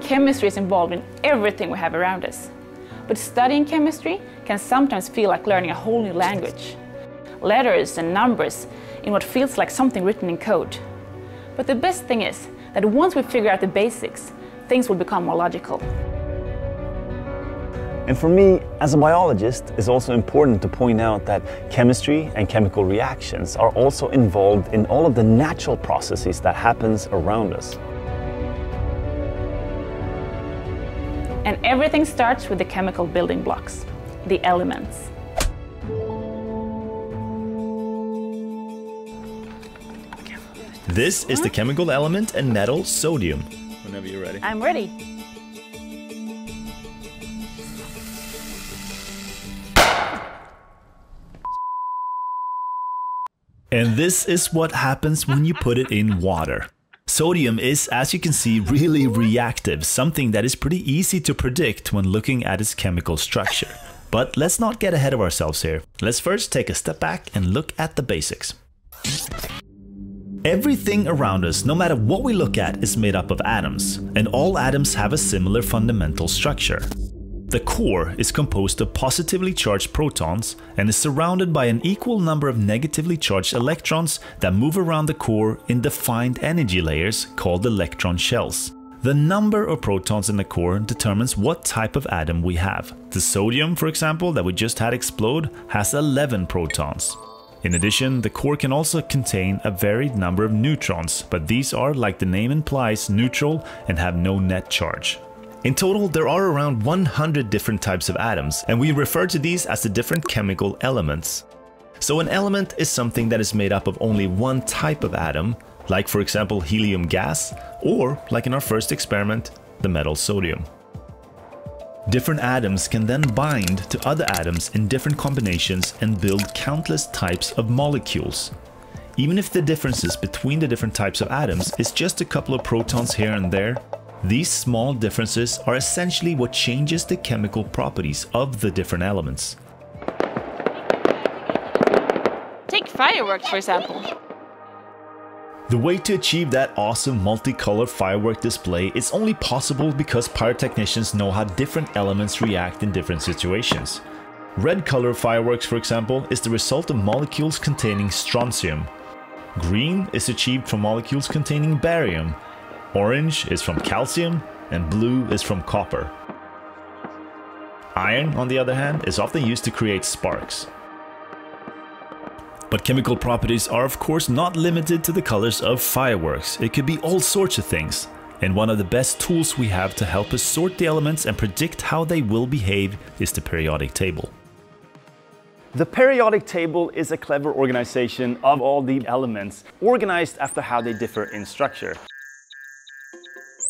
Chemistry is involved in everything we have around us. But studying chemistry can sometimes feel like learning a whole new language. Letters and numbers in what feels like something written in code. But the best thing is that once we figure out the basics, things will become more logical. And for me, as a biologist, it's also important to point out that chemistry and chemical reactions are also involved in all of the natural processes that happens around us. And everything starts with the chemical building blocks, the elements. This is the chemical element and metal sodium. Whenever you're ready. I'm ready. And this is what happens when you put it in water. Sodium is, as you can see, really reactive, something that is pretty easy to predict when looking at its chemical structure. But let's not get ahead of ourselves here. Let's first take a step back and look at the basics. Everything around us, no matter what we look at, is made up of atoms, and all atoms have a similar fundamental structure. The core is composed of positively charged protons and is surrounded by an equal number of negatively charged electrons that move around the core in defined energy layers called electron shells. The number of protons in the core determines what type of atom we have. The sodium, for example, that we just had explode, has 11 protons. In addition, the core can also contain a varied number of neutrons, but these are, like the name implies, neutral and have no net charge. In total, there are around 100 different types of atoms, and we refer to these as the different chemical elements. So an element is something that is made up of only one type of atom, like for example helium gas, or like in our first experiment, the metal sodium. Different atoms can then bind to other atoms in different combinations and build countless types of molecules. Even if the differences between the different types of atoms is just a couple of protons here and there, these small differences are essentially what changes the chemical properties of the different elements. Take fireworks, for example. The way to achieve that awesome multicolored firework display is only possible because pyrotechnicians know how different elements react in different situations. Red color fireworks, for example, is the result of molecules containing strontium. Green is achieved from molecules containing barium, Orange is from calcium and blue is from copper. Iron, on the other hand, is often used to create sparks. But chemical properties are of course not limited to the colors of fireworks. It could be all sorts of things. And one of the best tools we have to help us sort the elements and predict how they will behave is the periodic table. The periodic table is a clever organization of all the elements, organized after how they differ in structure.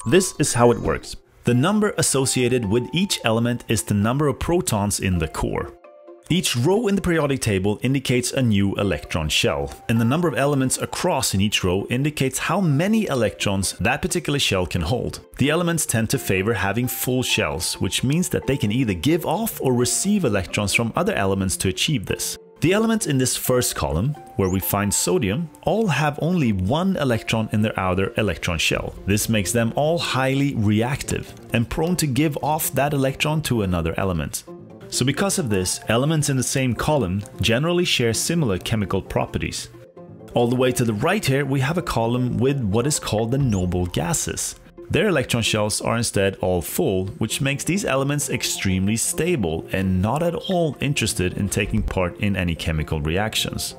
This is how it works. The number associated with each element is the number of protons in the core. Each row in the periodic table indicates a new electron shell, and the number of elements across in each row indicates how many electrons that particular shell can hold. The elements tend to favor having full shells, which means that they can either give off or receive electrons from other elements to achieve this. The elements in this first column, where we find sodium, all have only one electron in their outer electron shell. This makes them all highly reactive and prone to give off that electron to another element. So because of this, elements in the same column generally share similar chemical properties. All the way to the right here, we have a column with what is called the noble gases. Their electron shells are instead all full, which makes these elements extremely stable and not at all interested in taking part in any chemical reactions.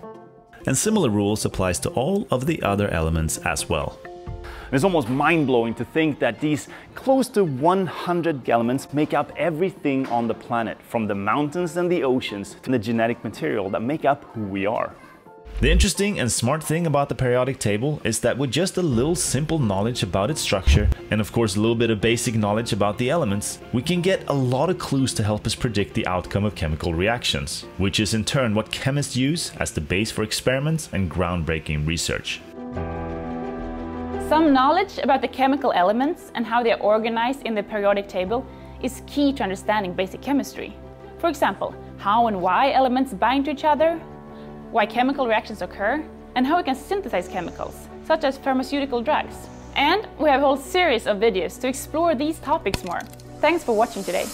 And similar rules applies to all of the other elements as well. It's almost mind-blowing to think that these close to 100 elements make up everything on the planet, from the mountains and the oceans to the genetic material that make up who we are. The interesting and smart thing about the periodic table is that with just a little simple knowledge about its structure, and of course a little bit of basic knowledge about the elements, we can get a lot of clues to help us predict the outcome of chemical reactions, which is in turn what chemists use as the base for experiments and groundbreaking research. Some knowledge about the chemical elements and how they are organized in the periodic table is key to understanding basic chemistry. For example, how and why elements bind to each other, why chemical reactions occur, and how we can synthesize chemicals, such as pharmaceutical drugs. And we have a whole series of videos to explore these topics more. Thanks for watching today.